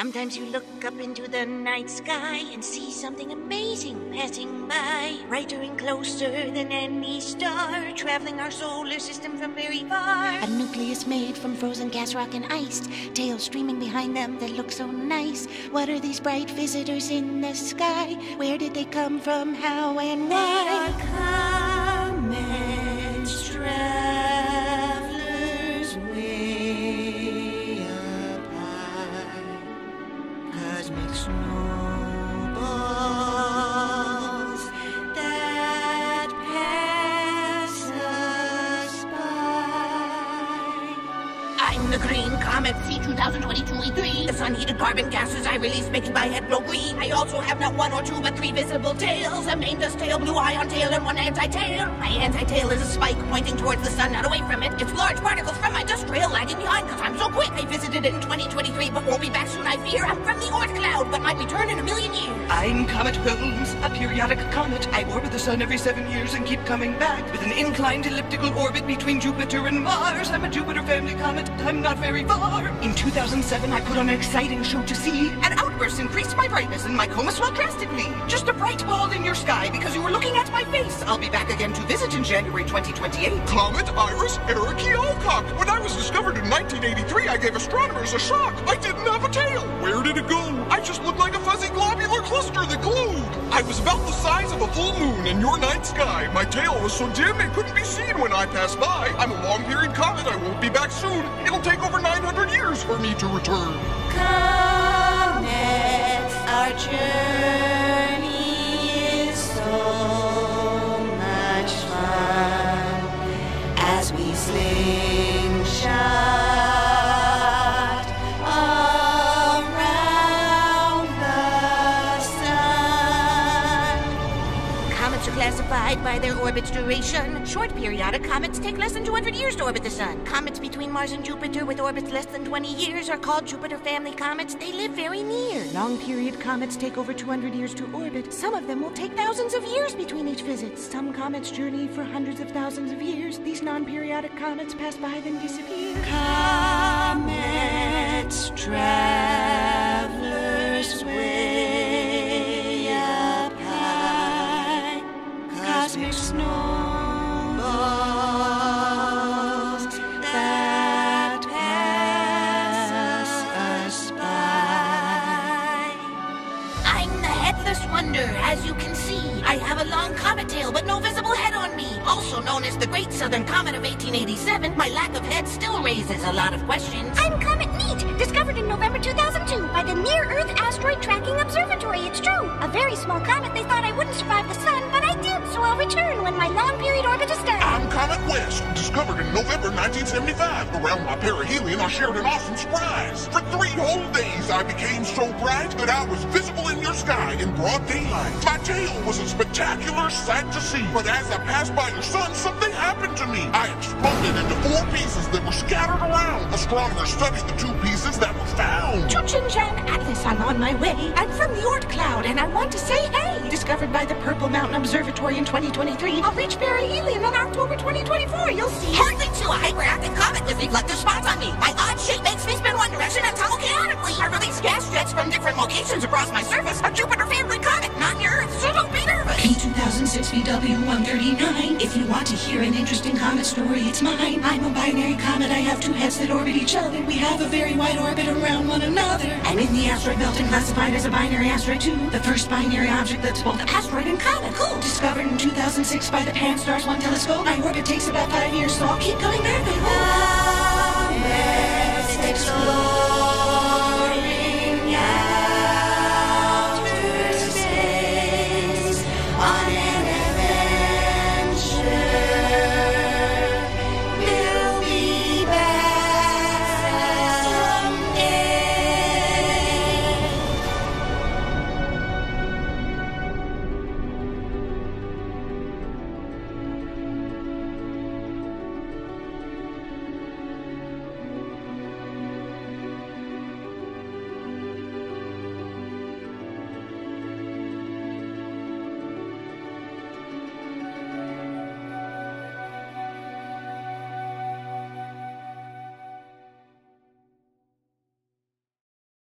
Sometimes you look up into the night sky and see something amazing passing by. Brighter and closer than any star, traveling our solar system from very far. A nucleus made from frozen gas, rock, and ice. Tails streaming behind them that look so nice. What are these bright visitors in the sky? Where did they come from? How and why? The green comet C2022E3. The sun-heated carbon gases I release making my head glow green. I also have not one or two but three visible tails. A main dust tail, blue ion tail, and one anti-tail. My anti-tail is a spike pointing towards the sun, not away from it. It's large particles from my dust trail lagging behind because I'm so quick. I visited it in 2023 but won't be back soon, I fear. I'm might return in a million years. I'm Comet Holmes, a periodic comet. I orbit the sun every seven years and keep coming back with an inclined elliptical orbit between Jupiter and Mars. I'm a Jupiter family comet. I'm not very far. In 2007, I put on an exciting show to see. An outburst increased my brightness and my coma swelled drastically. Just a bright ball in your sky because you were looking at my face. I'll be back again to visit in January 2028. Comet IRAS-Araki-Alcock. When I was discovered in 1983, I gave astronomers a shock. I didn't have a tail. Where did it go? I just looked like a fuzzy globular cluster that glowed. I was about the size of a full moon in your night sky. My tail was so dim it couldn't be seen when I passed by. I'm a long period comet. I won't be back soon. It'll take over 900 years for me to return. Comets, our journey by their orbit's duration. Short periodic comets take less than 200 years to orbit the sun. Comets between Mars and Jupiter with orbits less than 20 years are called Jupiter family comets. They live very near. Long period comets take over 200 years to orbit. Some of them will take thousands of years between each visit. Some comets journey for hundreds of thousands of years. These non periodic comets pass by then disappear. Comets, as you can see. I have a long comet tail, but no visible head on me. Also known as the Great Southern Comet of 1887, my lack of head still raises a lot of questions. I'm Comet NEAT, discovered in November 2002 by the Near Earth Asteroid Tracking Observatory. It's true. A very small comet. They thought I wouldn't survive the sun, but my long period orbit is done. I'm Comet West, discovered in November 1975. Around my perihelion, I shared an awesome surprise. For three whole days, I became so bright that I was visible in your sky in broad daylight. My tail was a spectacular sight to see, but as I passed by your sun, something happened to me. I exploded into four pieces scattered around. Astronomers studied the two pieces that were found. Tsuchinshan-ATLAS, I'm on my way. I'm from the Oort Cloud, and I want to say hey. Discovered by the Purple Mountain Observatory in 2023. I'll reach perihelion in October 2024. You'll see. Hartley 2 a hyperactive comet with reflective spots on me. My odd shape makes me spin one direction and tunnel chaotically. I release gas jets from different locations across my surface. P2006 VW139. If you want to hear an interesting comet story, it's mine. I'm a binary comet. I have two heads that orbit each other. We have a very wide orbit around one another. I'm in the asteroid belt and classified as a binary asteroid too. The first binary object that's both asteroid and comet. Cool. Discovered in 2006 by the Pan-STARRS 1 telescope. My orbit takes about five years, so I'll keep coming back.